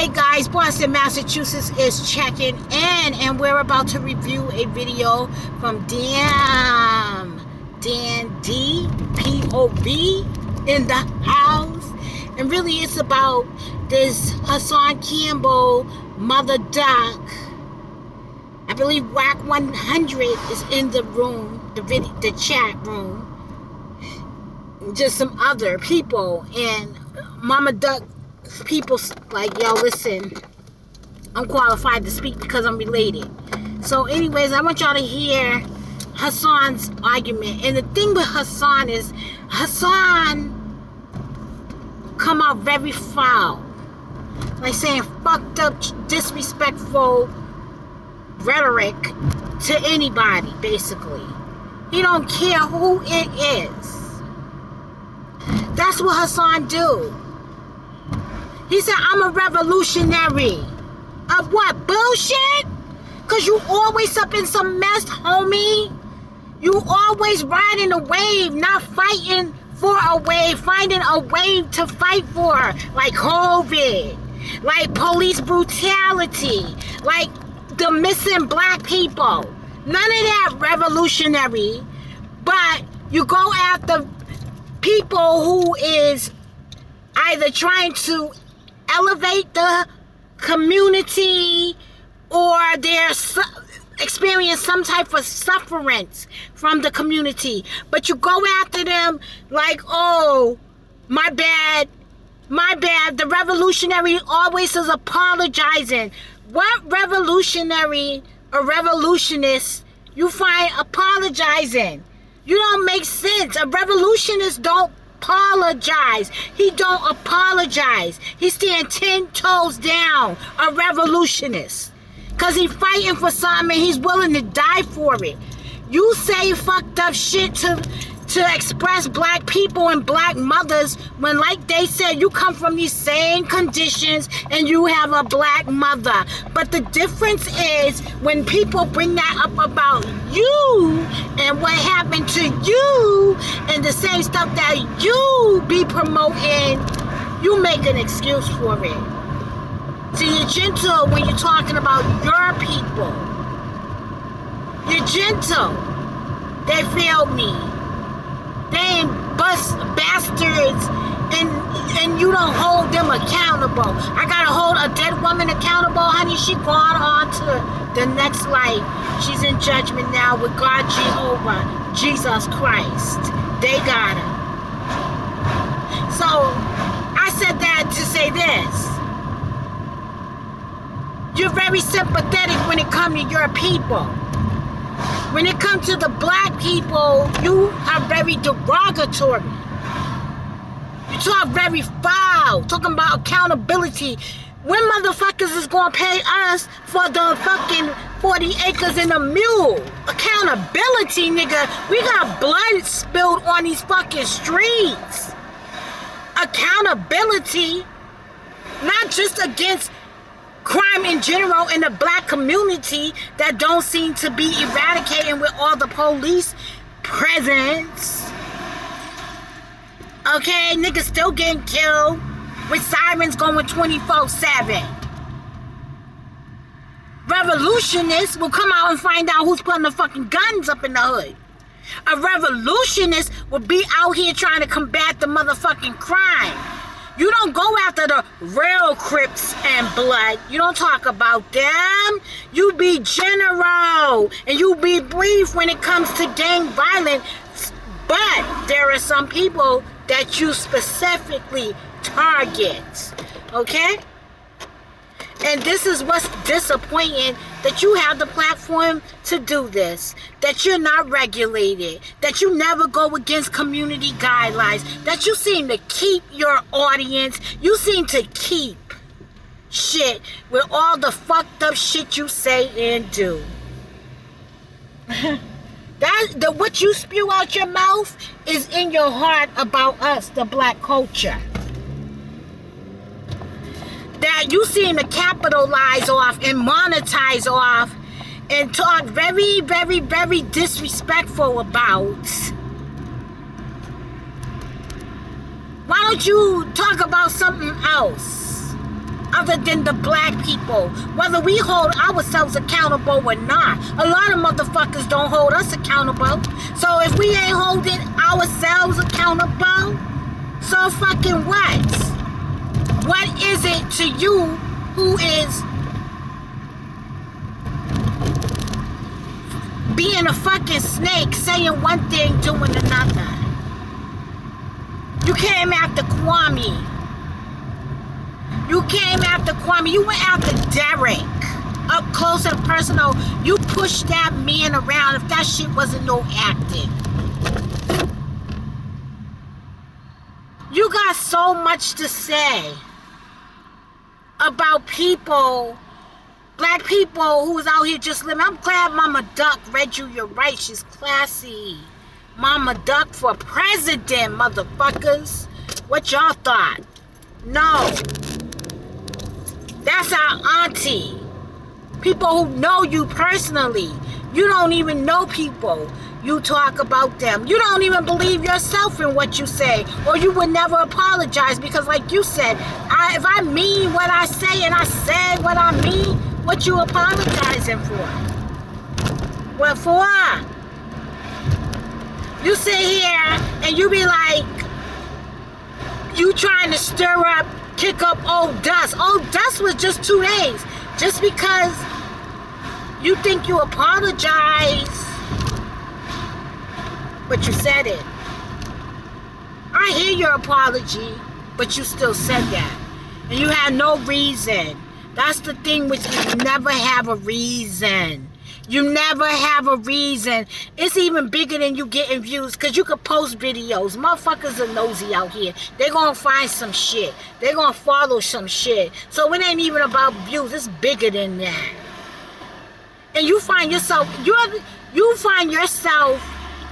Hey guys, Boston, Massachusetts is checking in, and we're about to review a video from Damn Dan D P O V in the house. And really, it's about this Hassan Campbell Mother Duck. I believe Wack 100 is in the room, the video, the chat room. Just some other people, and Mama Duck people like, yo, listen, I'm qualified to speak because I'm related. So, anyways, I want y'all to hear Hassan's argument. And the thing with Hassan is, Hassan come out very foul. Like saying fucked up, disrespectful rhetoric to anybody, basically. He don't care who it is. That's what Hassan do. He said, I'm a revolutionary. Of what? Bullshit? Because you always up in some mess, homie. You always riding a wave, not fighting for a wave, finding a wave to fight for. Like COVID, like police brutality, like the missing black people. None of that revolutionary. But you go after people who is either trying to elevate the community or they're su- experience some type of sufferance from the community. But you go after them like, oh, my bad, my bad. The revolutionary always is apologizing. What revolutionary or revolutionist you find apologizing? You don't make sense. A revolutionist don't apologize. He don't apologize. He stand ten toes down. A revolutionist. Cause he fighting for something he's willing to die for it. You say fucked up shit to to express black people and black mothers when like they said you come from these same conditions and you have a black mother. But the difference is when people bring that up about you and what happened to you and the same stuff that you be promoting you make an excuse for it. So you're gentle when you're talking about your people. You're gentle. They failed me they bust bastards and and you don't hold them accountable. I gotta hold a dead woman accountable, honey. She gone on to the next life. She's in judgment now with God Jehovah, Jesus Christ. They got her. So I said that to say this. You're very sympathetic when it comes to your people. When it comes to the black people, you are very derogatory. You talk very foul, talking about accountability. When motherfuckers is gonna pay us for the fucking 40 acres and a mule? Accountability, nigga. We got blood spilled on these fucking streets. Accountability, not just against crime in general in the black community that don't seem to be eradicating with all the police presence. Okay, niggas still getting killed with sirens going 24 7. Revolutionists will come out and find out who's putting the fucking guns up in the hood. A revolutionist will be out here trying to combat the motherfucking crime. You don't go after the real Crips and Blood. You don't talk about them. You be general and you be brief when it comes to gang violence. But there are some people that you specifically target. Okay? And this is what's disappointing that you have the platform to do this, that you're not regulated, that you never go against community guidelines, that you seem to keep your audience, you seem to keep shit with all the fucked up shit you say and do. that the what you spew out your mouth is in your heart about us, the black culture that you seem to capitalize off and monetize off and talk very, very, very disrespectful about. Why don't you talk about something else? other than the black people. Whether we hold ourselves accountable or not. A lot of motherfuckers don't hold us accountable. So if we ain't holding ourselves accountable, so fucking what? What is it to you who is being a fucking snake, saying one thing, doing another? You came after Kwame. You came after Kwame. You went after Derek. Up close and personal. You pushed that man around if that shit wasn't no acting. You got so much to say about people, black people who's out here just living. I'm glad Mama Duck read you your right. She's classy. Mama Duck for president, motherfuckers. What y'all thought? No. That's our auntie. People who know you personally. You don't even know people. You talk about them. You don't even believe yourself in what you say. Or you would never apologize because like you said, I, if I mean what I say and I said what I mean, what you apologizing for? What for? what? You sit here and you be like, you trying to stir up, kick up old dust. Old dust was just two days. Just because you think you apologize, but you said it. I hear your apology, but you still said that. And you had no reason. That's the thing with you never have a reason. You never have a reason. It's even bigger than you getting views because you could post videos. Motherfuckers are nosy out here. They're going to find some shit. They're going to follow some shit. So it ain't even about views. It's bigger than that. And you find yourself, you're, you find yourself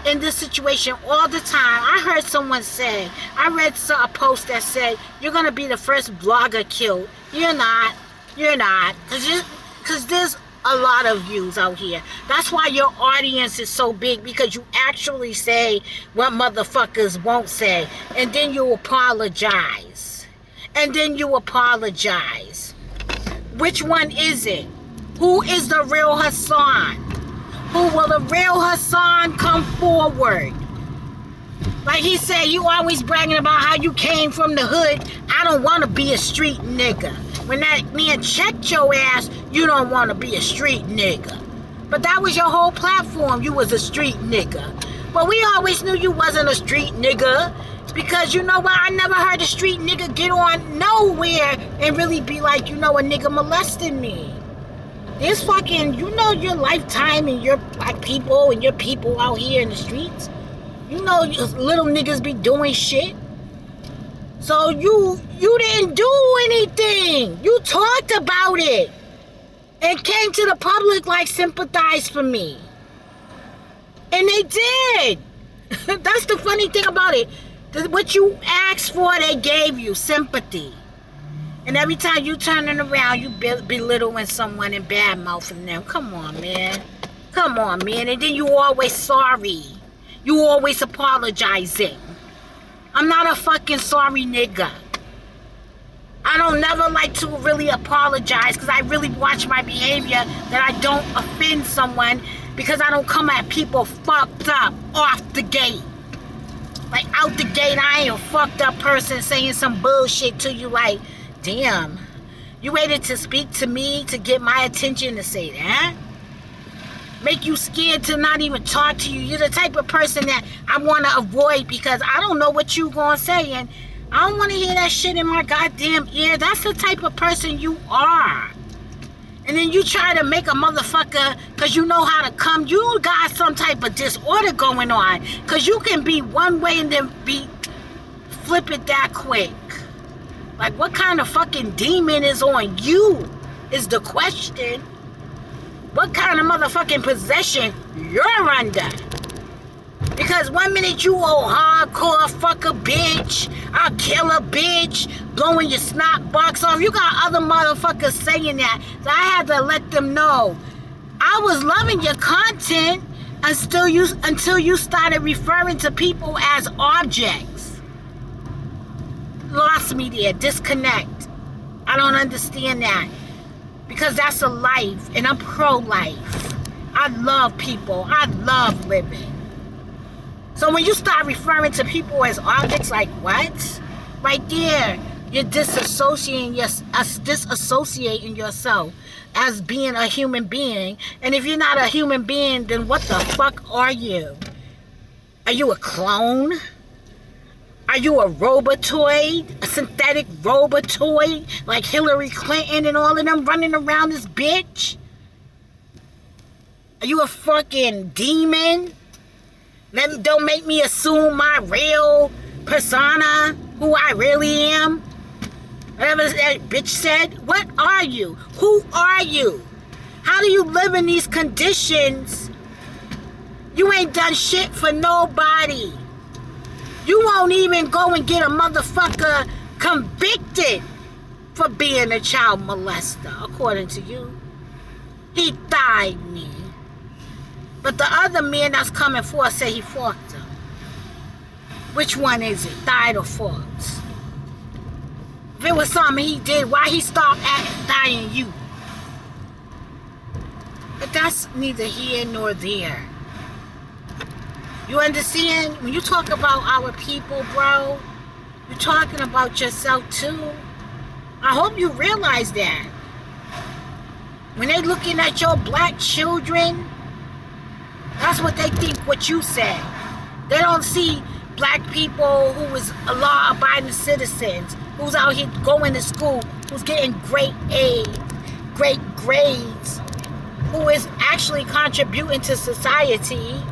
in this situation all the time. I heard someone say, I read a post that said, you're going to be the first blogger killed. You're not. You're not. Because there's a lot of views out here. That's why your audience is so big because you actually say what motherfuckers won't say. And then you apologize. And then you apologize. Which one is it? Who is the real Hassan? Who will the real Hassan come forward? Like he said, you always bragging about how you came from the hood. I don't want to be a street nigga. When that man checked your ass, you don't want to be a street nigga. But that was your whole platform. You was a street nigga. But we always knew you wasn't a street nigga. Because you know what? I never heard a street nigga get on nowhere and really be like, you know, a nigga molested me. This fucking, you know your lifetime and your black people and your people out here in the streets. You know little niggas be doing shit. So you you didn't do anything. You talked about it. And came to the public like sympathize for me. And they did. That's the funny thing about it. What you asked for, they gave you sympathy. And every time you turning around, you belittling someone and bad mouthing them. Come on, man. Come on, man. And then you always sorry. You always apologizing. I'm not a fucking sorry nigga. I don't never like to really apologize because I really watch my behavior that I don't offend someone because I don't come at people fucked up off the gate. Like out the gate, I ain't a fucked up person saying some bullshit to you like, damn, you waited to speak to me to get my attention to say that? make you scared to not even talk to you. You're the type of person that I want to avoid because I don't know what you going to say. And I don't want to hear that shit in my goddamn ear. That's the type of person you are. And then you try to make a motherfucker because you know how to come. You got some type of disorder going on. Because you can be one way and then be flip it that quick. Like, what kind of fucking demon is on you? Is the question what kind of motherfucking possession you're under. Because one minute you old hardcore fucker bitch, I'll kill a bitch, blowing your snot box off. You got other motherfuckers saying that. So I had to let them know. I was loving your content until you until you started referring to people as objects. Lost me there, disconnect. I don't understand that. Because that's a life, and I'm pro-life. I love people. I love living. So when you start referring to people as objects, like what? Right there, you're disassociating, yes, disassociating yourself as being a human being. And if you're not a human being, then what the fuck are you? Are you a clone? Are you a robotoid? A synthetic robotoid? Like Hillary Clinton and all of them running around this bitch? Are you a fucking demon? Let don't make me assume my real persona, who I really am. Whatever that bitch said. What are you? Who are you? How do you live in these conditions? You ain't done shit for nobody. You won't even go and get a motherfucker convicted for being a child molester, according to you. He died me. But the other man that's coming for said he fucked him. Which one is it? Died or fucked? If it was something he did, why he stopped at dying you? But that's neither here nor there. You understand? When you talk about our people, bro, you're talking about yourself too. I hope you realize that. When they're looking at your black children, that's what they think what you say. They don't see black people who is a law-abiding citizens, who's out here going to school, who's getting great aid, great grades, who is actually contributing to society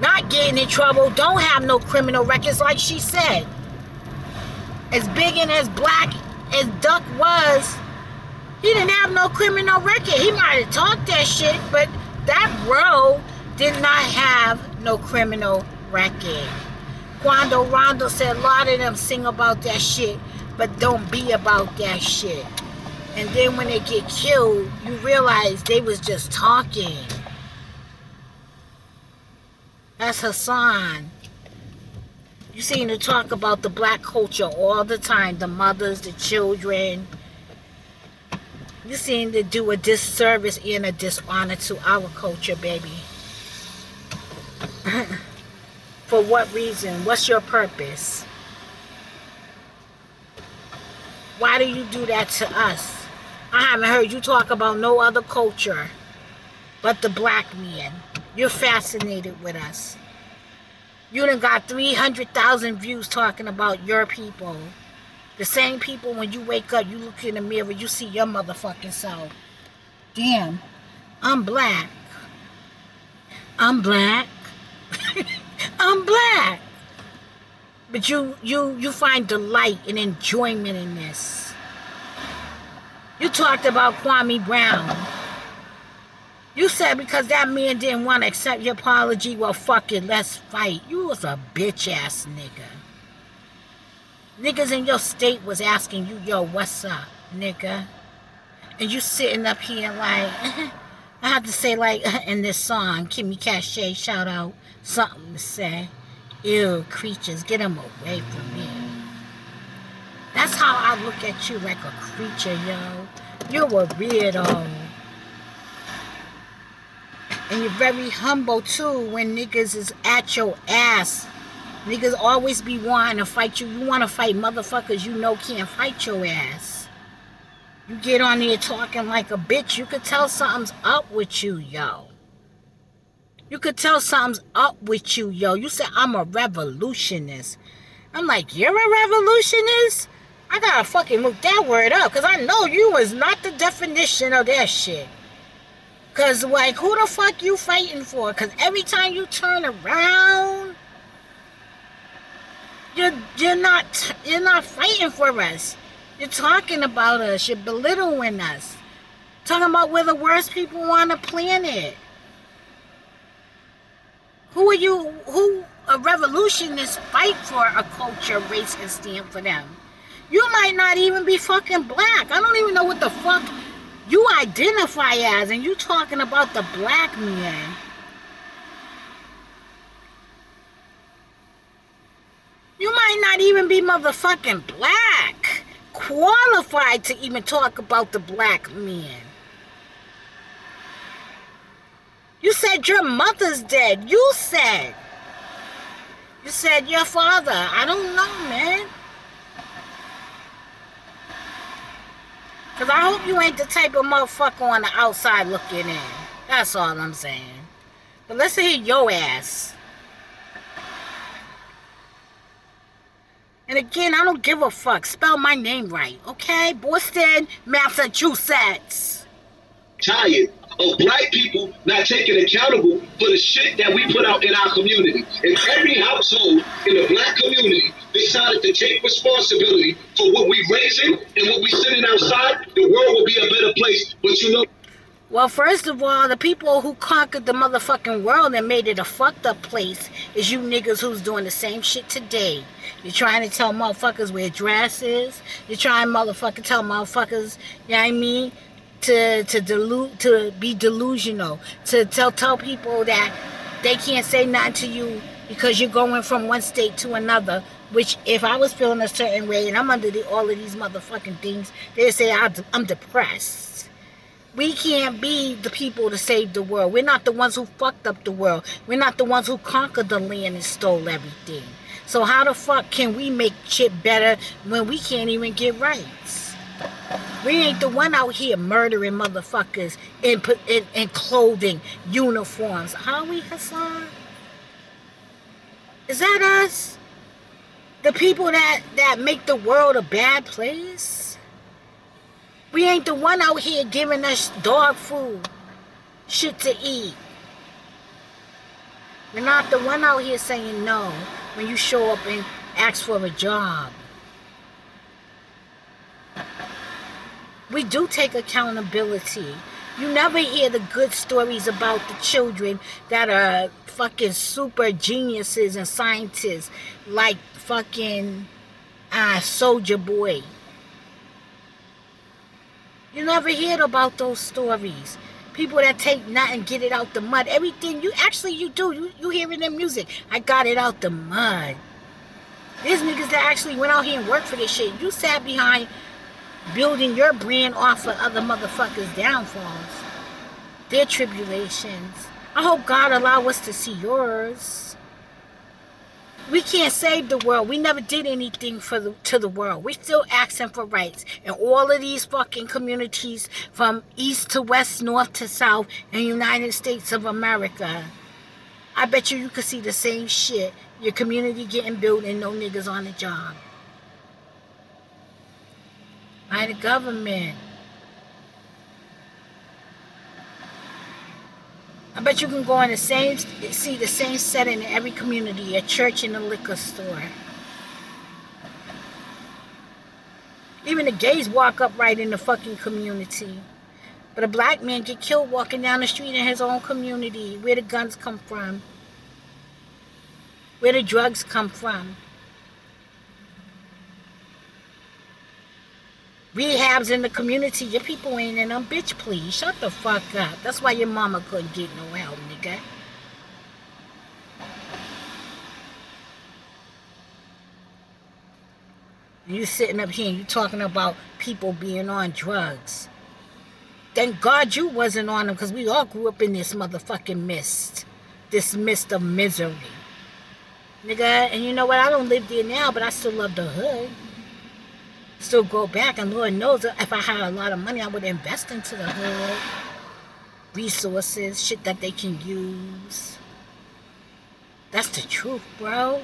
not getting in trouble, don't have no criminal records like she said. As big and as black as Duck was, he didn't have no criminal record. He might have talked that shit, but that bro did not have no criminal record. Quando Rondo said a lot of them sing about that shit, but don't be about that shit. And then when they get killed, you realize they was just talking. That's Hassan. You seem to talk about the black culture all the time. The mothers, the children. You seem to do a disservice and a dishonor to our culture, baby. For what reason? What's your purpose? Why do you do that to us? I haven't heard you talk about no other culture but the black man. You're fascinated with us. You done got 300,000 views talking about your people. The same people when you wake up, you look in the mirror, you see your motherfucking self. Damn, I'm black. I'm black. I'm black. But you, you, you find delight and enjoyment in this. You talked about Kwame Brown. You said because that man didn't want to accept your apology, well, fuck it, let's fight. You was a bitch-ass nigga. Niggas in your state was asking you, yo, what's up, nigga? And you sitting up here like, I have to say like, in this song, Kimmy Cache, shout out, something to say. Ew, creatures, get them away from me. That's how I look at you, like a creature, yo. You're a weirdo. And you're very humble too when niggas is at your ass. Niggas always be wanting to fight you. You want to fight motherfuckers you know can't fight your ass. You get on there talking like a bitch. You could tell something's up with you, yo. You could tell something's up with you, yo. You said I'm a revolutionist. I'm like, you're a revolutionist? I gotta fucking look that word up because I know you was not the definition of that shit. Cause like who the fuck you fighting for? Cause every time you turn around, you're you're not you're not fighting for us. You're talking about us. You're belittling us. Talking about we're the worst people on the planet. Who are you? Who a revolutionist fight for a culture, race, and stand for them? You might not even be fucking black. I don't even know what the fuck you identify as, and you talking about the black man. You might not even be motherfucking black. qualified to even talk about the black man. You said your mother's dead. You said. You said your father. I don't know, man. Because I hope you ain't the type of motherfucker on the outside looking in. That's all I'm saying. But let's hear your ass. And again, I don't give a fuck. Spell my name right, okay? Boston, Massachusetts. Tired of black people not taking accountable for the shit that we put out in our community. If every household in the black community decided to take responsibility for what we raising and what we sitting outside, the world will be a better place. But you know. Well, first of all, the people who conquered the motherfucking world and made it a fucked up place is you niggas who's doing the same shit today. You're trying to tell motherfuckers where dress is. You're trying motherfucker tell motherfuckers, you know what I mean, to to delude to be delusional to tell tell people that they can't say nothing to you because you're going from one state to another which if I was feeling a certain way and I'm under the, all of these motherfucking things they say I'm depressed we can't be the people to save the world we're not the ones who fucked up the world we're not the ones who conquered the land and stole everything so how the fuck can we make shit better when we can't even get rights we ain't the one out here murdering motherfuckers in, in, in clothing, uniforms. Are we, Hassan? Is that us? The people that, that make the world a bad place? We ain't the one out here giving us dog food, shit to eat. We're not the one out here saying no when you show up and ask for a job. we do take accountability. You never hear the good stories about the children that are fucking super geniuses and scientists like fucking uh, Soulja Boy. You never hear about those stories. People that take nothing, get it out the mud. Everything you actually you do. You you hear in their music. I got it out the mud. These niggas that actually went out here and worked for this shit. You sat behind building your brand off of other motherfuckers' downfalls, their tribulations. I hope God allow us to see yours. We can't save the world. We never did anything for the to the world. We're still asking for rights. And all of these fucking communities from east to west, north to south, in United States of America. I bet you you could see the same shit. Your community getting built and no niggas on the job by the government. I bet you can go in the same, see the same setting in every community, a church and a liquor store. Even the gays walk up right in the fucking community. But a black man get killed walking down the street in his own community. Where the guns come from. Where the drugs come from. Rehabs in the community. Your people ain't in them. Bitch, please. Shut the fuck up. That's why your mama couldn't get no help, nigga. You sitting up here and you talking about people being on drugs. Thank God you wasn't on them because we all grew up in this motherfucking mist. This mist of misery. Nigga, and you know what? I don't live there now, but I still love the hood still go back. And Lord knows if I had a lot of money, I would invest into the hood. Resources, shit that they can use. That's the truth, bro.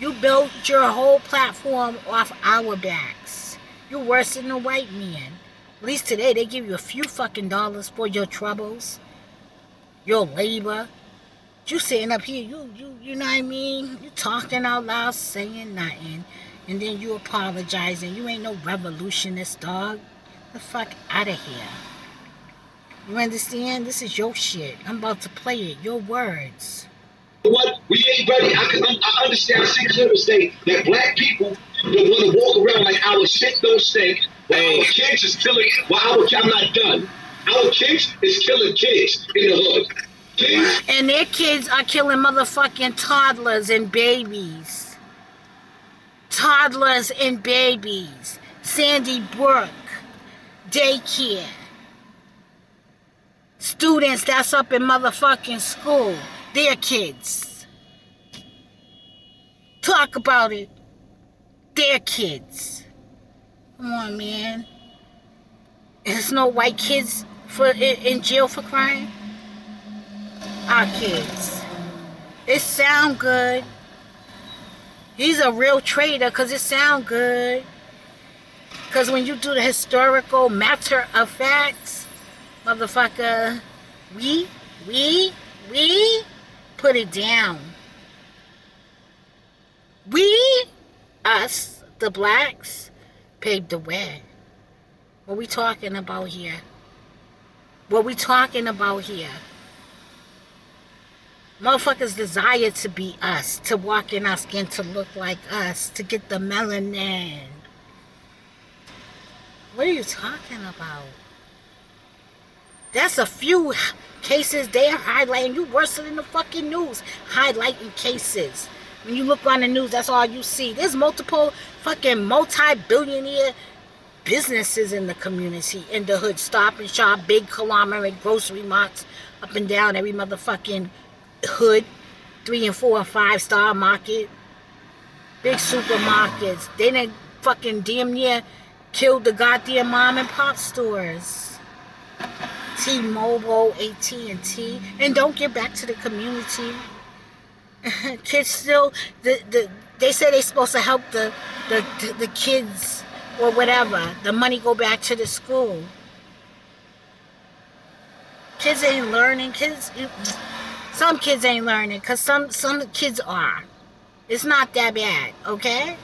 You built your whole platform off our backs. You're worse than a white man. At least today they give you a few fucking dollars for your troubles, your labor. You sitting up here, you you you know what I mean? You talking out loud, saying nothing and then you apologizing. You ain't no revolutionist, dog. The fuck out of here. You understand? This is your shit. I'm about to play it. Your words. What? We ain't ready. I, can, I understand. I see clear say that black people don't want to walk around like our shit don't stink. While our kids is killing. While our I'm not done. Our kids is killing kids in the hood. Kids. And their kids are killing motherfucking toddlers and babies. Toddlers and babies, Sandy Brook, daycare, students that's up in motherfucking school, their kids. Talk about it. Their kids. Come on, man. There's no white kids for in, jail for crime. Our kids. It sound good. He's a real traitor because it sound good. Because when you do the historical matter of facts, motherfucker, we, we, we put it down. We, us, the blacks, paved the way. What we talking about here? What we talking about here? Motherfuckers desire to be us, to walk in our skin, to look like us, to get the melanin. What are you talking about? That's a few cases they're highlighting. You worse than the fucking news. Highlighting cases. When you look on the news, that's all you see. There's multiple fucking multi-billionaire businesses in the community, in the hood. Stop and shop, big conglomerate, grocery marts, up and down every motherfucking hood, three and four and five star market, big supermarkets. They done fucking damn near killed the goddamn mom and pop stores. T-Mobile, AT&T, and don't get back to the community. kids still, the, the, they say they're supposed to help the, the, the, the kids or whatever. The money go back to the school. Kids ain't learning. Kids, some kids ain't learning because some, some kids are. It's not that bad, okay?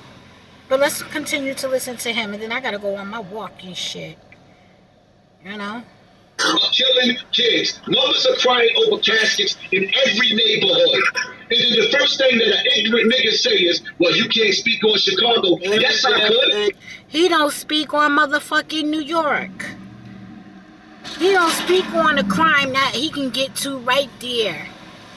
But let's continue to listen to him, and then I gotta go on my walking shit. You know? killing kids. Mothers are crying over caskets in every neighborhood. And then the first thing that an ignorant nigga say is, well, you can't speak on Chicago. Yes, I could. He don't speak on motherfucking New York. He don't speak on the crime that he can get to right there.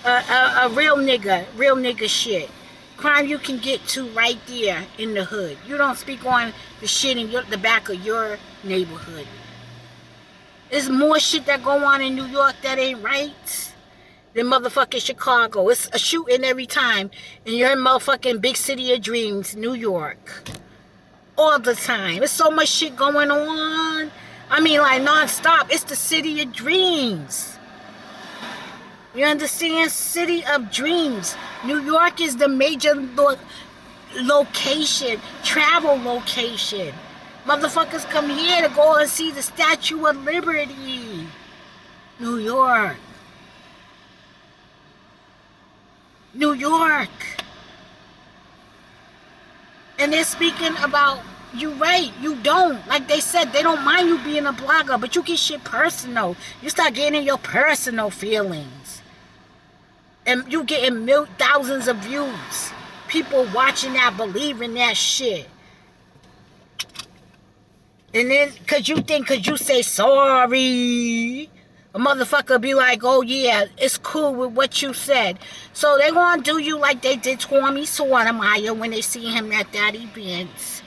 A, a, real nigga, real nigga shit. Crime you can get to right there in the hood. You don't speak on the shit in your, the back of your neighborhood. There's more shit that go on in New York that ain't right than motherfucking Chicago. It's a shooting every time in your motherfucking big city of dreams, New York. All the time. There's so much shit going on. I mean, like, non-stop. It's the city of dreams. You understand? City of dreams. New York is the major lo location, travel location. Motherfuckers come here to go and see the Statue of Liberty. New York. New York. And they're speaking about you right, you don't. Like they said, they don't mind you being a blogger, but you get shit personal. You start getting your personal feelings. And you getting mil thousands of views. People watching that, believing that shit. And then, cause you think, cause you say sorry, a motherfucker be like, oh yeah, it's cool with what you said. So they gonna do you like they did Tommy Sotomayor when they see him at that event.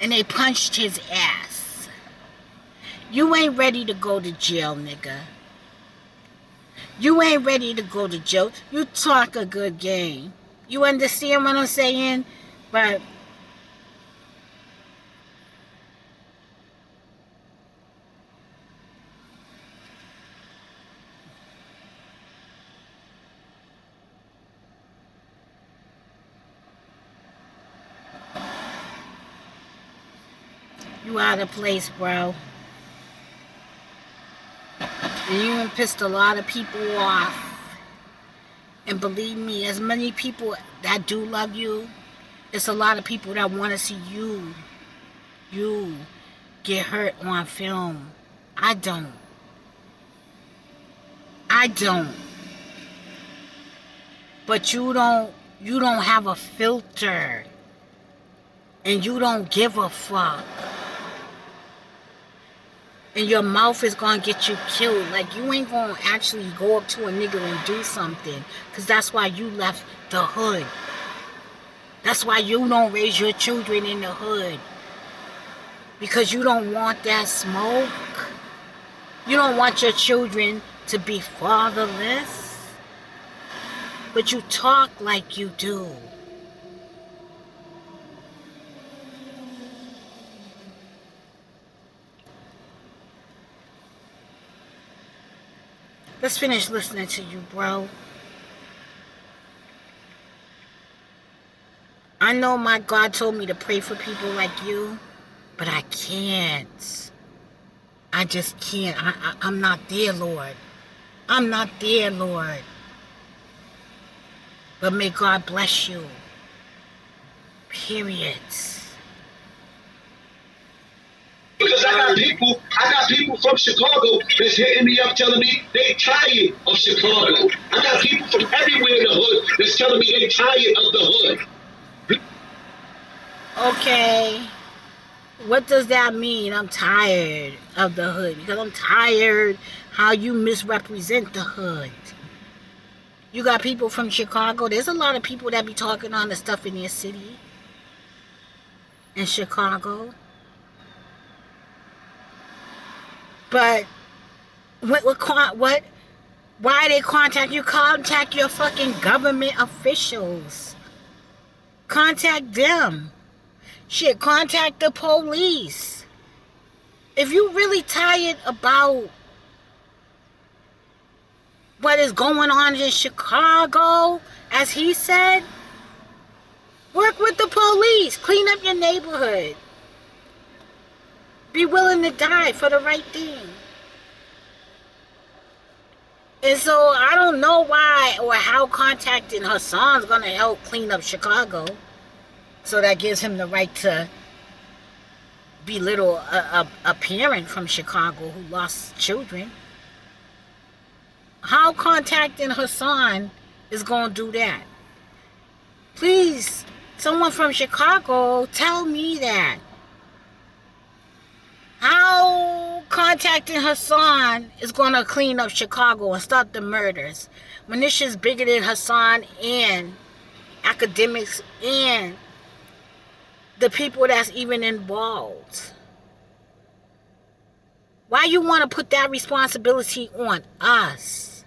And they punched his ass. You ain't ready to go to jail, nigga. You ain't ready to go to jail. You talk a good game. You understand what I'm saying? But You out of place, bro. You pissed a lot of people off. And believe me, as many people that do love you, it's a lot of people that want to see you, you get hurt on film. I don't. I don't. But you don't, you don't have a filter. And you don't give a fuck and your mouth is gonna get you killed. Like you ain't gonna actually go up to a nigga and do something, cause that's why you left the hood. That's why you don't raise your children in the hood. Because you don't want that smoke. You don't want your children to be fatherless. But you talk like you do. Let's finish listening to you, bro. I know my God told me to pray for people like you, but I can't. I just can't. I, I, I'm not there, Lord. I'm not there, Lord. But may God bless you. Period. Because I got people, I got people from Chicago that's hitting me up telling me they tired of Chicago. I got people from everywhere in the hood that's telling me they tired of the hood. Okay. What does that mean? I'm tired of the hood. Because I'm tired how you misrepresent the hood. You got people from Chicago. There's a lot of people that be talking on the stuff in your city. In Chicago. But what what what why they contact you? Contact your fucking government officials. Contact them. Shit, contact the police. If you really tired about what is going on in Chicago, as he said, work with the police. Clean up your neighborhood. Be willing to die for the right thing. And so I don't know why or how contacting Hassan's gonna help clean up Chicago. So that gives him the right to belittle a, a, a parent from Chicago who lost children. How contacting Hassan is gonna do that? Please, someone from Chicago, tell me that. How contacting Hassan is going to clean up Chicago and stop the murders bigger than Hassan and academics and the people that's even involved. Why you want to put that responsibility on us?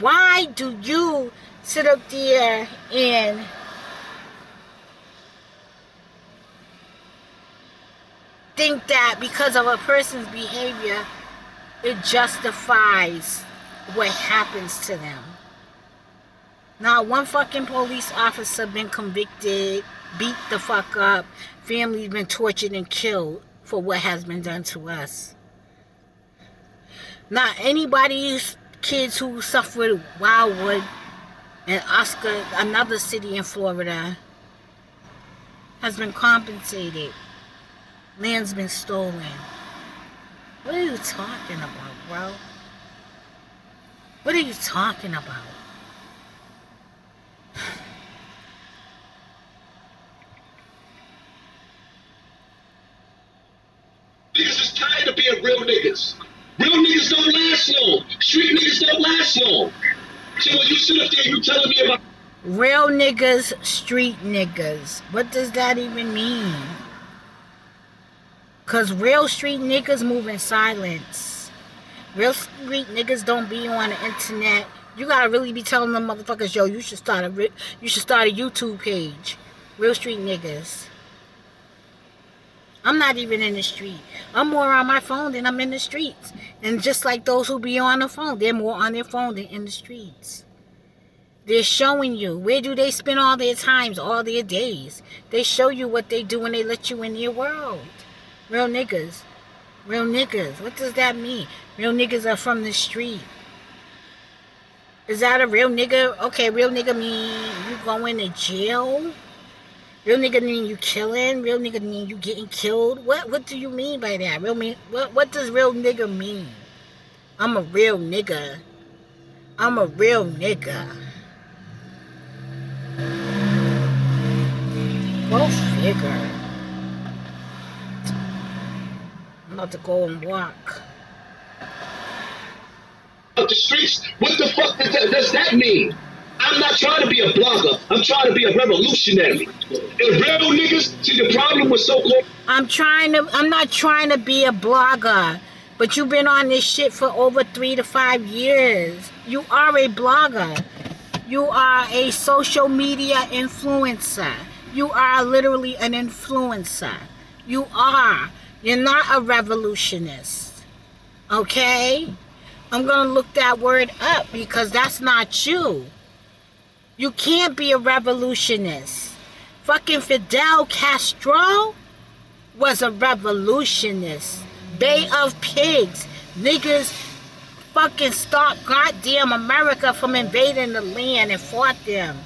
Why do you sit up there and think that because of a person's behavior, it justifies what happens to them. Not one fucking police officer been convicted, beat the fuck up, families been tortured and killed for what has been done to us. Not anybody's kids who suffered Wildwood and Oscar, another city in Florida, has been compensated. Land's been stolen. What are you talking about, bro? What are you talking about? Niggas is tired of being real niggas. Real niggas don't last long. Street niggas don't last long. So when you sit up there, you telling me about Real niggas, street niggas. What does that even mean? Cause real street niggas move in silence. Real street niggas don't be on the internet. You gotta really be telling them motherfuckers, yo, you should start a you should start a YouTube page. Real street niggas. I'm not even in the street. I'm more on my phone than I'm in the streets. And just like those who be on the phone, they're more on their phone than in the streets. They're showing you where do they spend all their times, all their days. They show you what they do when they let you in their world. Real niggas. Real niggas. What does that mean? Real niggas are from the street. Is that a real nigga? Okay, real nigga mean you going to jail? Real nigga mean you killing? Real nigga mean you getting killed? What what do you mean by that? Real mean what what does real nigga mean? I'm a real nigga. I'm a real nigga. Go figure. I'm to go and walk. the streets. What the fuck does that, does that mean? I'm not trying to be a blogger. I'm trying to be a revolutionary. And real niggas, see the problem with so-called. I'm trying to. I'm not trying to be a blogger. But you've been on this shit for over three to five years. You are a blogger. You are a social media influencer. You are literally an influencer. You are. You're not a revolutionist. Okay? I'm going to look that word up because that's not you. You can't be a revolutionist. Fucking Fidel Castro was a revolutionist. Bay of Pigs. Niggas fucking stopped goddamn America from invading the land and fought them.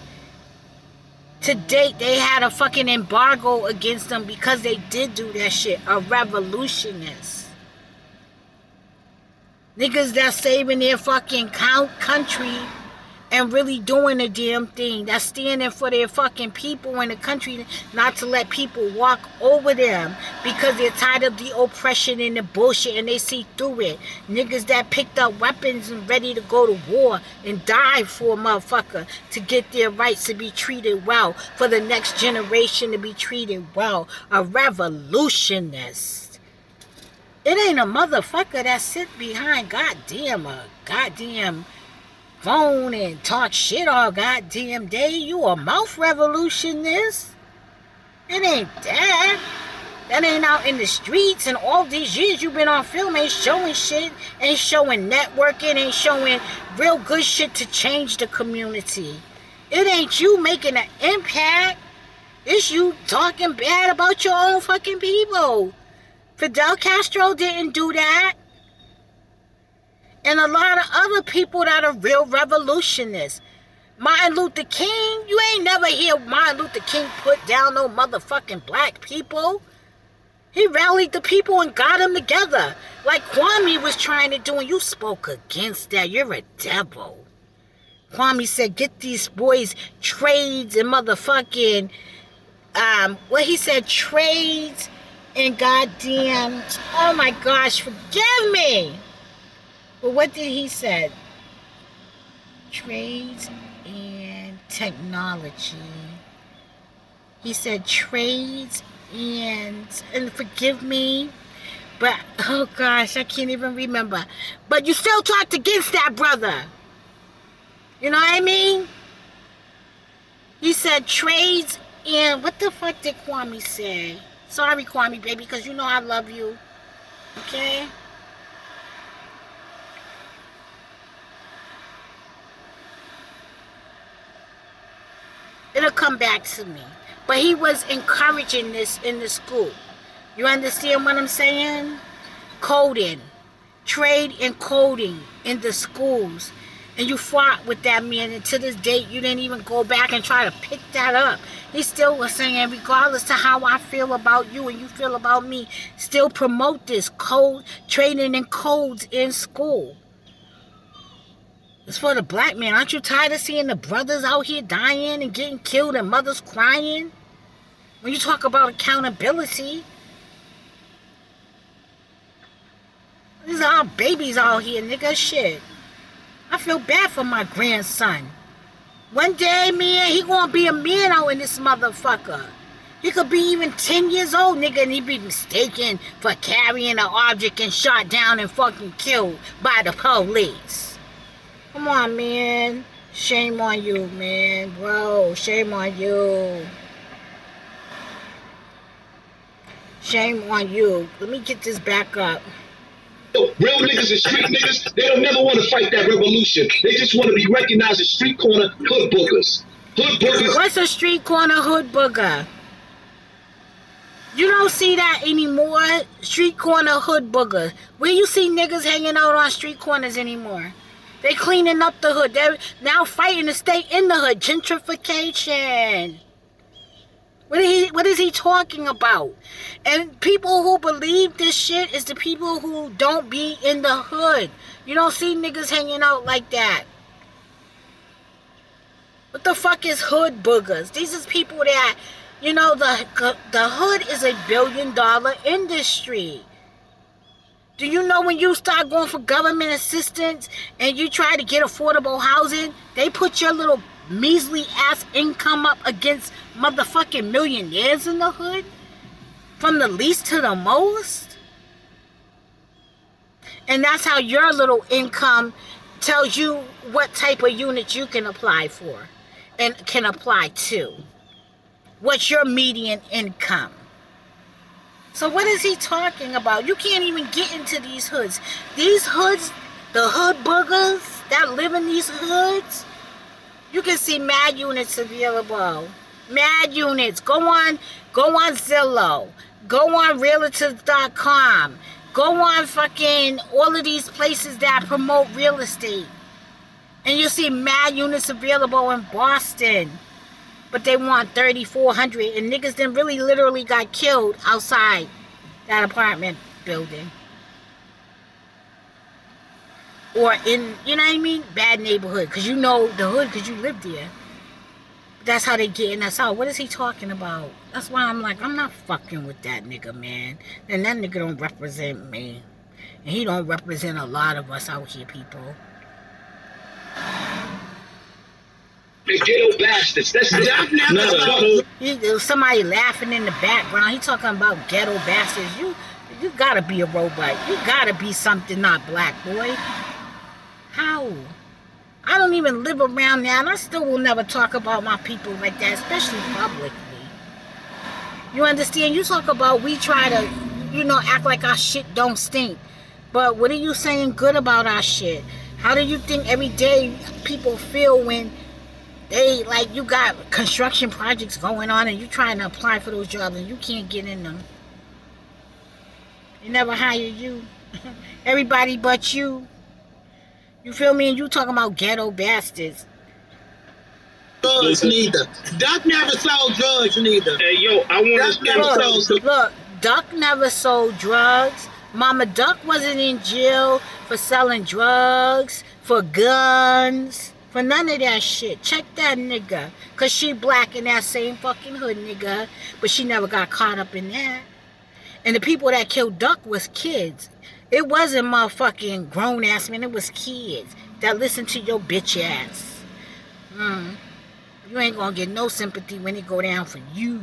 To date, they had a fucking embargo against them because they did do that shit. A revolutionist. Niggas that's saving their fucking count country and really doing the damn thing. That's standing for their fucking people in the country, not to let people walk over them because they're tired of the oppression and the bullshit and they see through it. Niggas that picked up weapons and ready to go to war and die for a motherfucker to get their rights to be treated well, for the next generation to be treated well. A revolutionist. It ain't a motherfucker that sit behind goddamn a goddamn phone and talk shit all goddamn day. You a mouth revolutionist? It ain't that. That ain't out in the streets and all these years you've been on film ain't showing shit, ain't showing networking, ain't showing real good shit to change the community. It ain't you making an impact. It's you talking bad about your own fucking people. Fidel Castro didn't do that and a lot of other people that are real revolutionists. Martin Luther King, you ain't never hear Martin Luther King put down no motherfucking black people. He rallied the people and got them together. Like Kwame was trying to do, and you spoke against that. You're a devil. Kwame said, get these boys trades and motherfucking, um, what he said, trades and goddamn, oh my gosh, forgive me. But what did he say? Trades and technology. He said trades and and forgive me, but oh gosh, I can't even remember. But you still talked against that brother. You know what I mean? He said trades and what the fuck did Kwame say? Sorry, Kwame, baby, because you know I love you. Okay? It'll come back to me. But he was encouraging this in the school. You understand what I'm saying? Coding. Trade and coding in the schools. And you fought with that man. And to this date, you didn't even go back and try to pick that up. He still was saying, regardless to how I feel about you and you feel about me, still promote this code, trading in codes in school. It's for the black man. Aren't you tired of seeing the brothers out here dying and getting killed and mothers crying? When you talk about accountability, these are our babies out here, nigga. Shit. I feel bad for my grandson. One day, man, he gonna be a man out in this motherfucker. He could be even 10 years old, nigga, and he be mistaken for carrying an object and shot down and fucking killed by the police. Come on, man. Shame on you, man. Bro, shame on you. Shame on you. Let me get this back up. Real niggas and street niggas, they don't never want to fight that revolution. They just want to be recognized as street corner hood boogers. Hood boogers. What's a street corner hood booger? You don't see that anymore. Street corner hood booger. Where you see niggas hanging out on street corners anymore? They cleaning up the hood. They're now fighting to stay in the hood. Gentrification. What is he what is he talking about? And people who believe this shit is the people who don't be in the hood. You don't see niggas hanging out like that. What the fuck is hood boogers? These is people that, you know, the the hood is a billion dollar industry. Do you know when you start going for government assistance and you try to get affordable housing, they put your little measly ass income up against motherfucking millionaires in the hood? From the least to the most? And that's how your little income tells you what type of unit you can apply for and can apply to. What's your median income? So what is he talking about? You can't even get into these hoods. These hoods, the hood boogers that live in these hoods, you can see mad units available. Mad units. Go on, go on Zillow. Go on realtors.com. Go on fucking all of these places that promote real estate. And you see mad units available in Boston. But they want 3,400 and niggas then really literally got killed outside that apartment building. Or in, you know what I mean? Bad neighborhood. Because you know the hood because you live there. That's how they get in us out. What is he talking about? That's why I'm like, I'm not fucking with that nigga, man. And that nigga don't represent me. And he don't represent a lot of us out here, people. The ghetto bastards. That's Duck never no, somebody laughing in the background. He talking about ghetto bastards. You, you gotta be a robot. You gotta be something not black, boy. How? I don't even live around there, and I still will never talk about my people like that, especially publicly. You understand? You talk about we try to, you know, act like our shit don't stink. But what are you saying good about our shit? How do you think every day people feel when they, like, you got construction projects going on and you're trying to apply for those jobs and you can't get in them? They never hire you. Everybody but you. You feel me? And you talking about ghetto bastards. drugs neither. Duck never sold drugs neither. Hey, yo, I want to never stand sold Look, look, Duck never sold drugs. Mama Duck wasn't in jail for selling drugs, for guns, for none of that shit. Check that nigga. Cause she black in that same fucking hood, nigga. But she never got caught up in that. And the people that killed Duck was kids. It wasn't motherfucking grown ass men, it was kids that listened to your bitch ass. Mm. You ain't gonna get no sympathy when it go down for you.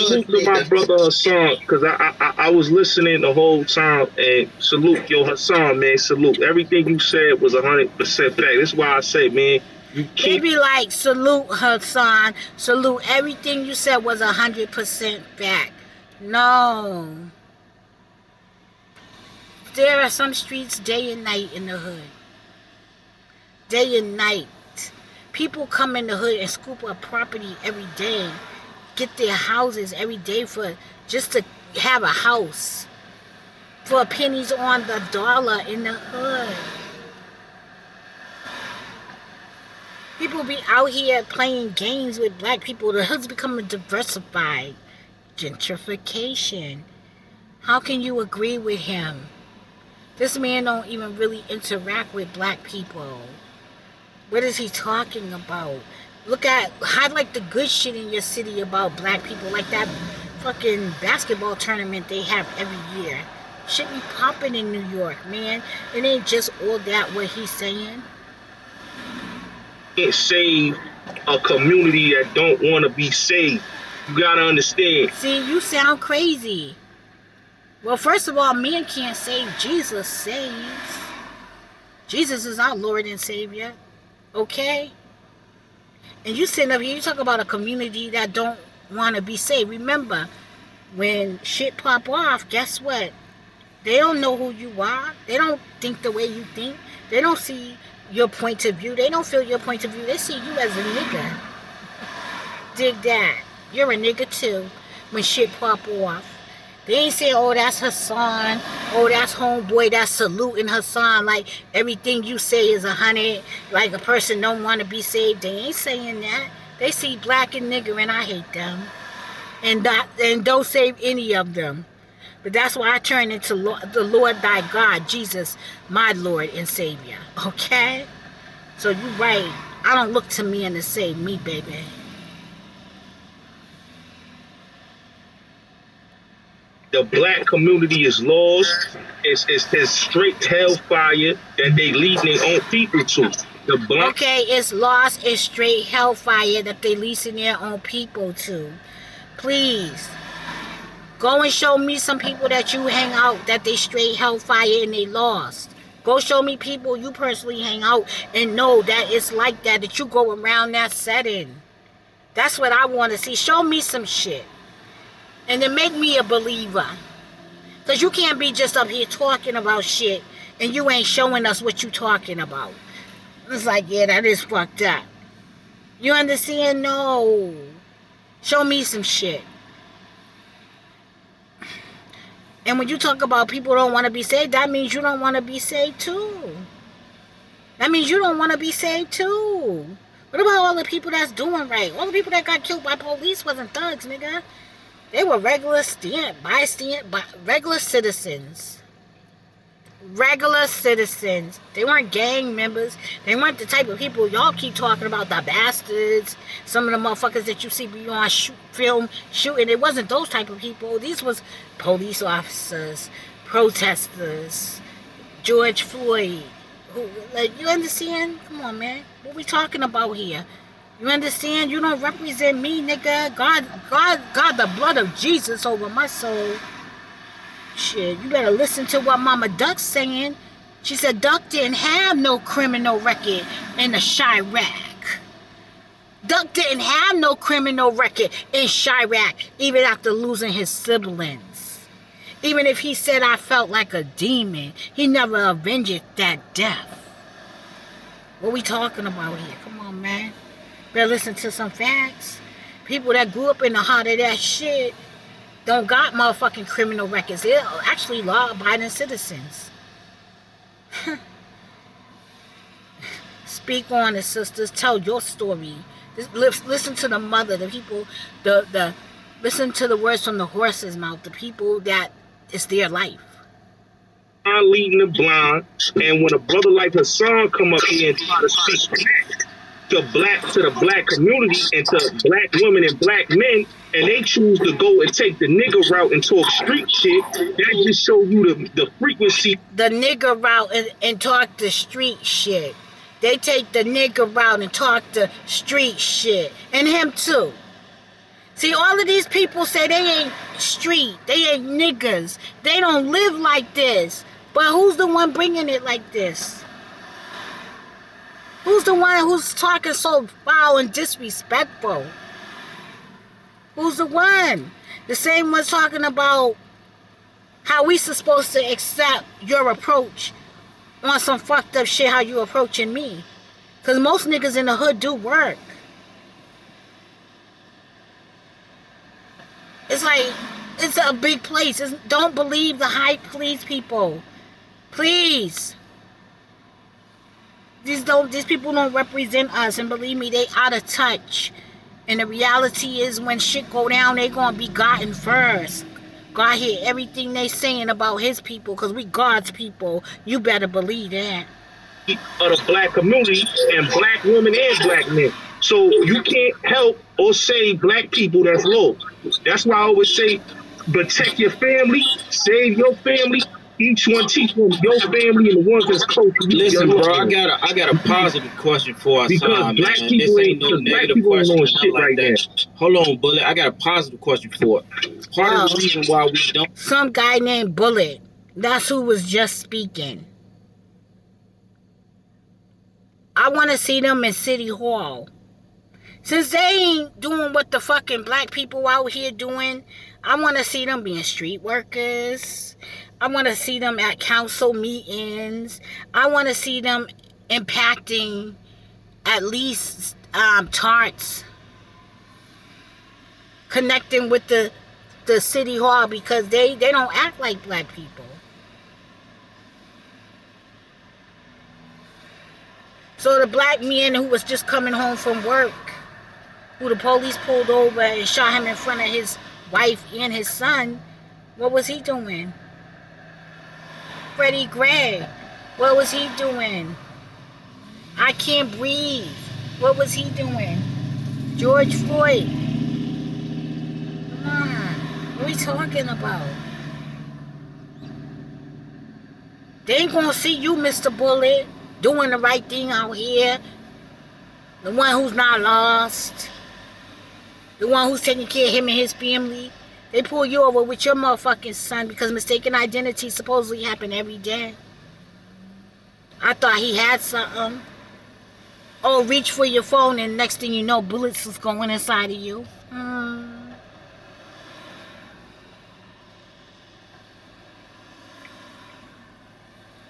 Salute to my brother Hassan, because I, I I- was listening the whole time and salute yo Hassan, man, salute. Everything you said was hundred percent fact. That's why I say, man, you keep be like, salute Hassan, salute everything you said was a hundred percent fact. No. There are some streets day and night in the hood. Day and night. People come in the hood and scoop up property every day. Get their houses every day for just to have a house. For pennies on the dollar in the hood. People be out here playing games with black people. The hood's becoming diversified. Gentrification. How can you agree with him? This man don't even really interact with black people. What is he talking about? Look at highlight the good shit in your city about black people, like that fucking basketball tournament they have every year. Shit be popping in New York, man. It ain't just all that what he's saying. can't save a community that don't want to be saved. You gotta understand. See, you sound crazy. Well, first of all, men can't save. Jesus saves. Jesus is our Lord and Savior. Okay? And you sitting up here, you talk about a community that don't want to be saved. Remember, when shit pop off, guess what? They don't know who you are. They don't think the way you think. They don't see your point of view. They don't feel your point of view. They see you as a nigga. Dig that. You're a nigga too when shit pop off. They ain't saying, oh, that's Hassan. Oh, that's homeboy. That's saluting Hassan. Like, everything you say is a hundred. Like, a person don't want to be saved. They ain't saying that. They see black and nigger, and I hate them. And, and don't save any of them. But that's why I turn into Lo- the Lord thy God, Jesus, my Lord and Savior. Okay? So you right. I don't look to men to save me, baby. The black community is lost. It's, it's, it's straight hellfire that they lead their own people to. Okay, it's lost. It's straight hellfire that they leasing their own people to. Please. Go and show me some people that you hang out that they straight hellfire and they lost. Go show me people you personally hang out and know that it's like that, that you go around that setting. That's what I want to see. Show me some shit. And then make me a believer. Because you can't be just up here talking about shit and you ain't showing us what you talking about. It's like, yeah, that is fucked up. You understand? No. Show me some shit. And when you talk about people don't want to be saved, that means you don't want to be saved too. That means you don't want to be saved too. What about all the people that's doing right? All the people that got killed by police wasn't thugs, nigga. They were regular stand, bystand, by, regular citizens regular citizens. They weren't gang members. They weren't the type of people y'all keep talking about, the bastards. Some of the motherfuckers that you see beyond shoot, film shooting. It wasn't those type of people. These was police officers, protesters, George Floyd. Who, like, you understand? Come on, man. What we talking about here? You understand? You don't represent me, nigga. God, God, God, the blood of Jesus over my soul. Shit, you better listen to what Mama Duck's saying. She said Duck didn't have no criminal record in the Chiraq. Duck didn't have no criminal record in Chiraq, even after losing his siblings. Even if he said I felt like a demon, he never avenged that death. What we talking about here? Come on, man. Better listen to some facts. People that grew up in the heart of that shit don't got motherfucking criminal records. They're actually law-abiding citizens. Speak on it, sisters. Tell your story. Listen to the mother, the people, the the listen to the words from the horse's mouth, the people that it's their life. I'm Leading the blind, and when a brother like Hassan come up here and try to speak to black to the black community and to black women and black men, and they choose to go and take the nigger route and talk street shit, that just show you the, the frequency. The nigger route and, and talk the street shit. They take the nigger route and talk the street shit. And him too. See, all of these people say they ain't street. They ain't niggas. They don't live like this. But who's the one bringing it like this? Who's the one who's talking so foul and disrespectful? Who's the one? The same one talking about how we supposed to accept your approach on some fucked up shit how you approaching me. Because most niggas in the hood do work. It's like, it's a big place. It's, don't believe the hype, please, people. Please. These don't these people don't represent us and believe me they out of touch. And the reality is when shit go down they gonna be gotten first. God hear everything they saying about his people because we God's people. You better believe that. Of the black community and black women and black men. So you can't help or save black people that's low. That's why I always say protect your family, save your family, each one teach them your family and the ones that's close to you. Listen, bro, I got a I got a positive question for us. Because uh, black man. people this ain't, ain't no black negative people ain't question. shit like like that. that. Hold on, Bullet. I got a positive question for it. Part of the reason why we don't Some guy named Bullet. That's who was just speaking. I want to see them in City Hall. Since they ain't doing what the fucking black people out here doing, I want to see them being street workers. I want to see them at council meetings. I want to see them impacting at least um, tarts. Connecting with the the city hall because they, they don't act like black people. So the black man who was just coming home from work, who the police pulled over and shot him in front of his wife and his son, what was he doing? Freddie Gray, what was he doing? I can't breathe. What was he doing? George Floyd. Come on. What are we talking about? They ain't gonna see you, Mr. Bullet. doing the right thing out here, the one who's not lost, the one who's taking care of him and his family. They pull you over with your motherfucking son because mistaken identity supposedly happen every day. I thought he had something. Oh, reach for your phone and next thing you know, bullets is going inside of you. Hmm.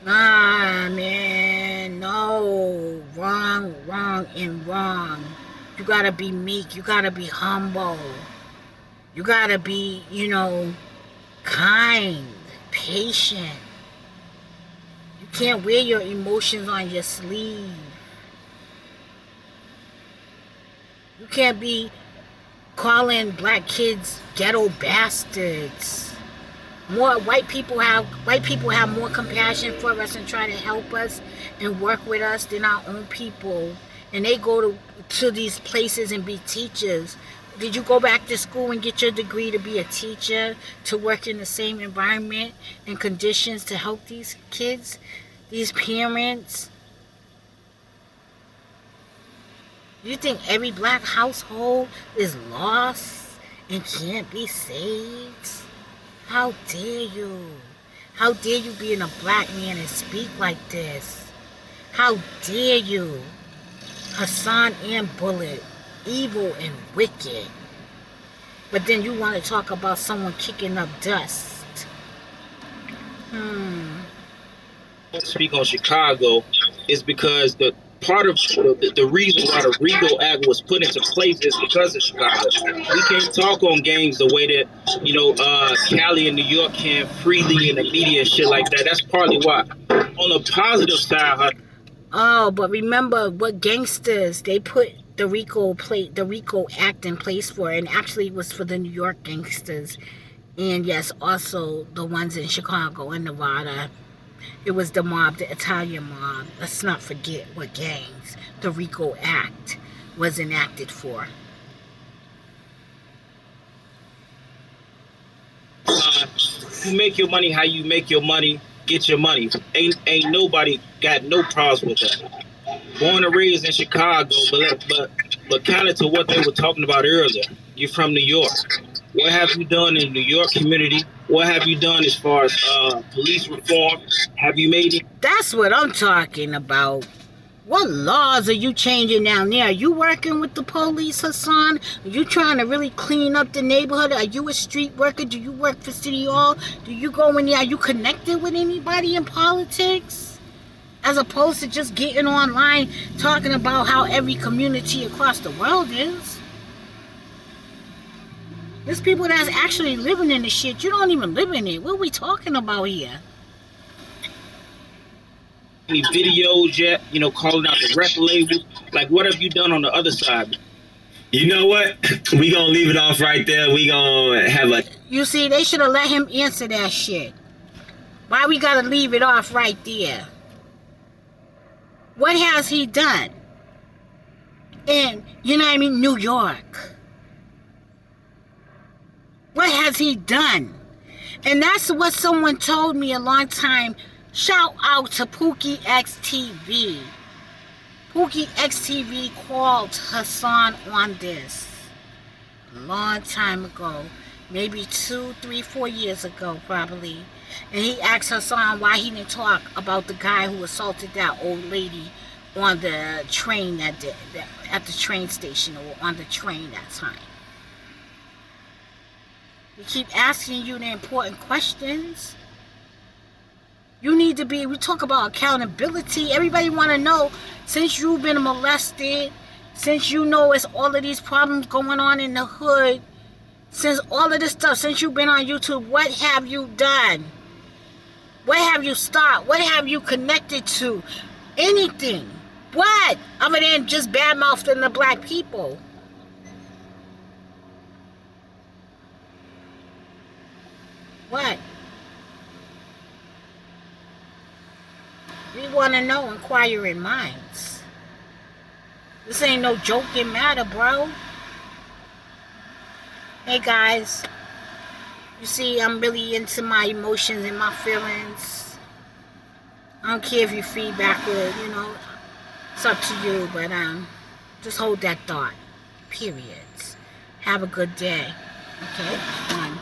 Nah, man. No. Wrong, wrong, and wrong. You gotta be meek. You gotta be humble. You gotta be, you know, kind, patient. You can't wear your emotions on your sleeve. You can't be calling black kids ghetto bastards. More white people have white people have more compassion for us and try to help us and work with us than our own people. And they go to to these places and be teachers. Did you go back to school and get your degree to be a teacher, to work in the same environment and conditions to help these kids, these parents? You think every black household is lost and can't be saved? How dare you? How dare you being a black man and speak like this? How dare you? Hassan and Bullet, evil and wicked. But then you want to talk about someone kicking up dust. Hmm. Speak on Chicago is because the part of the, the reason why the RICO Act was put into place is because of Chicago. We can't talk on games the way that, you know, uh, Cali and New York can freely in the media and shit like that. That's partly why. On the positive side, huh? Oh, but remember what gangsters they put the RICO plate the RICO Act in place for, and actually was for the New York gangsters, and yes, also the ones in Chicago and Nevada. It was the mob, the Italian mob. Let's not forget what gangs the RICO Act was enacted for. uh, you make your money how you make your money, get your money. Ain't ain't nobody got no problems with that. Born and raised in Chicago, but but but kind of to what they were talking about earlier. You're from New York. What have you done in the New York community? What have you done as far as uh, police reform? Have you made it? That's what I'm talking about. What laws are you changing down there? Are you working with the police, Hassan? Are you trying to really clean up the neighborhood? Are you a street worker? Do you work for City Hall? Do you go in there? Are you connected with anybody in politics? As opposed to just getting online talking about how every community across the world is. There's people that's actually living in the shit. You don't even live in it. What are we talking about here? Any videos yet? You know, calling out the record label. Like, what have you done on the other side? You know what? We gonna leave it off right there. We gonna have a You see, they should have let him answer that shit. Why we gotta leave it off right there? What has he done? In, you know what I mean, New York. What has he done? And that's what someone told me a long time. Shout out to Pookie XTV. Pookie XTV called Hassan on this. A long time ago. Maybe two, three, four years ago, probably. And he asked Hassan why he didn't talk about the guy who assaulted that old lady on the train day, that at the train station or on the train that time. We keep asking you the important questions. You need to be, we talk about accountability. Everybody want to know, since you've been molested, since you know it's all of these problems going on in the hood, since all of this stuff, since you've been on YouTube, what have you done? What have you stopped? What have you connected to? Anything. What? Other than just bad mouthing the black people. What? We want to know inquiring minds. This ain't no joking matter, bro. Hey, guys. You see, I'm really into my emotions and my feelings. I don't care if you feedback with, you know, it's up to you, but um, just hold that thought. Periods. Have a good day. Okay?